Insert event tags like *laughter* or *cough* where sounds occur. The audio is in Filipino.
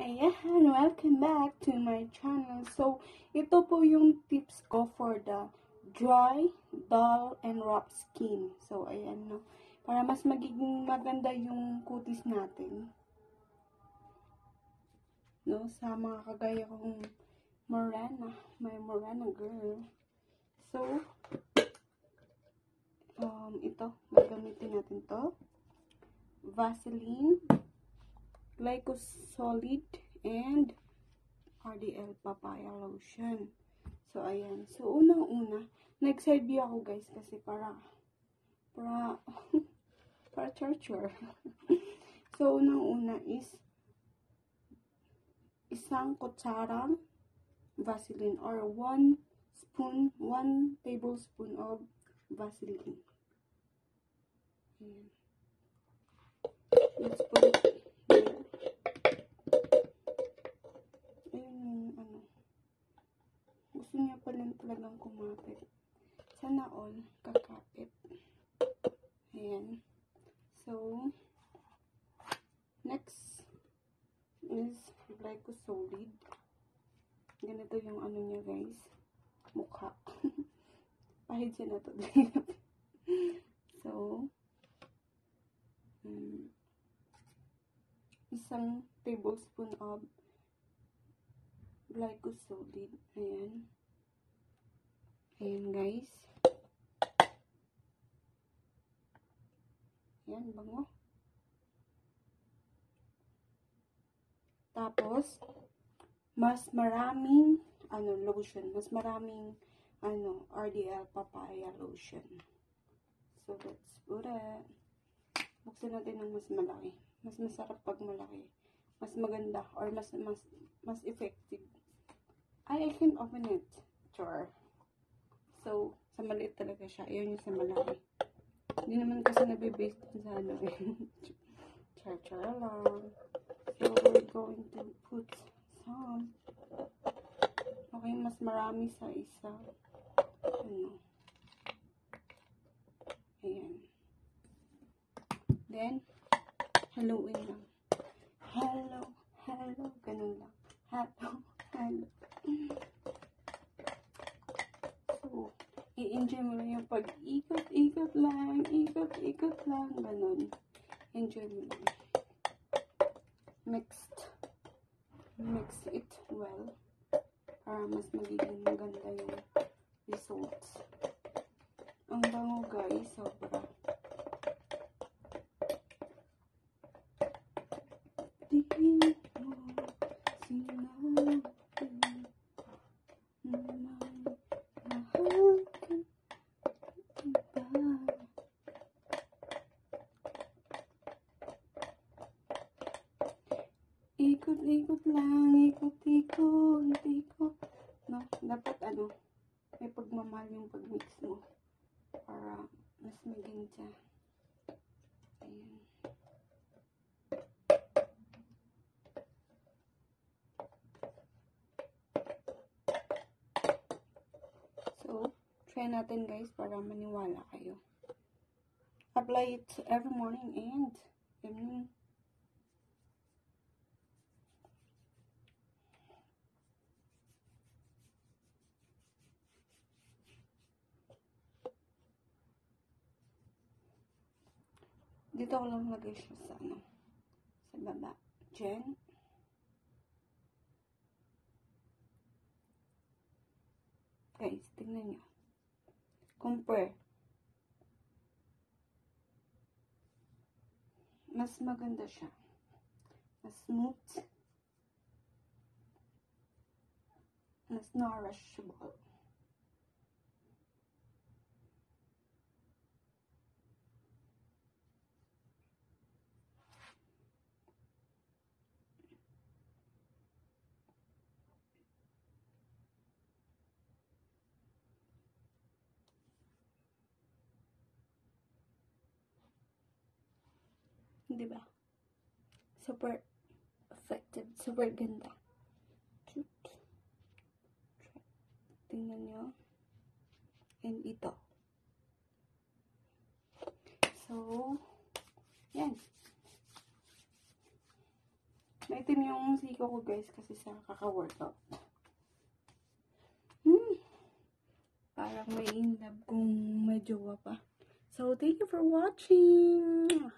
Ayan, welcome back to my channel. So, ito po yung tips ko for the dry, dull, and rough skin. So, ayan no. Para mas magiging maganda yung kutis natin. No, sa mga kagaya kong morena, my morena girl. So, um, ito, gagamitin natin to. Vaseline, glycosolid, and RDL papaya lotion. So, ayan. So, unang-una, nag-side ako guys kasi para, para, *laughs* para churcher. *laughs* so, unang-una is, isang kutsarang Vaseline or one spoon, one tablespoon of Vaseline. Ayan. Let's put it here. Ayun yung ano. Gusto niya pa talagang kumapit. Sana all kakapit. Ayan. So, next is glycosolid. Ganito yung ano niya guys. Mukha. *laughs* Pahid siya na to. *laughs* so, um, isang tablespoon of glycosolid. Ayan. Ayan, guys. Ayan, bango. Tapos, mas maraming, ano, lotion. Mas maraming, ano, RDL papaya lotion. So, let's put it. Buksan natin ng mas malaki. Mas masarap pag malaki. Mas maganda or mas, mas, mas effective. Ay, I can open it. Char. So, sa maliit talaga siya. Ayun yung sa malaki. Hindi naman kasi nabibase sa ano *laughs* eh. char, char lang. So, we're going to put some. Okay, mas marami sa isa. Ano. Ayan. Then, haluin lang. Hello, hello, ganun lang. Hello, hello. *laughs* So, i-enjoy mo yung pag-ikot-ikot lang, ikot-ikot lang, ganun. Enjoy mo lang. Mixed. Mix it well. Para mas magiging maganda yung results. Ang bango guys, sobra. Di Ikot-ikot lang, ikot-ikot, ikot. No, dapat ano, may pagmamahal yung pag-mix mo. Para mas maging siya. Ayan. So, try natin guys para maniwala kayo. Apply it every morning and evening. Dito ko lang lagay siya sa ano, sa baba. Diyan. Guys, tingnan nyo. Compare. Mas maganda siya. Mas smooth. Mas nourishable. Di ba? Super effective. Super ganda. Cute. Tingnan nyo. And ito. So, yan. Maitim yung siko ko guys kasi sa kaka-workout. Hmm. Parang may in love kung may jowa pa. So, thank you for watching.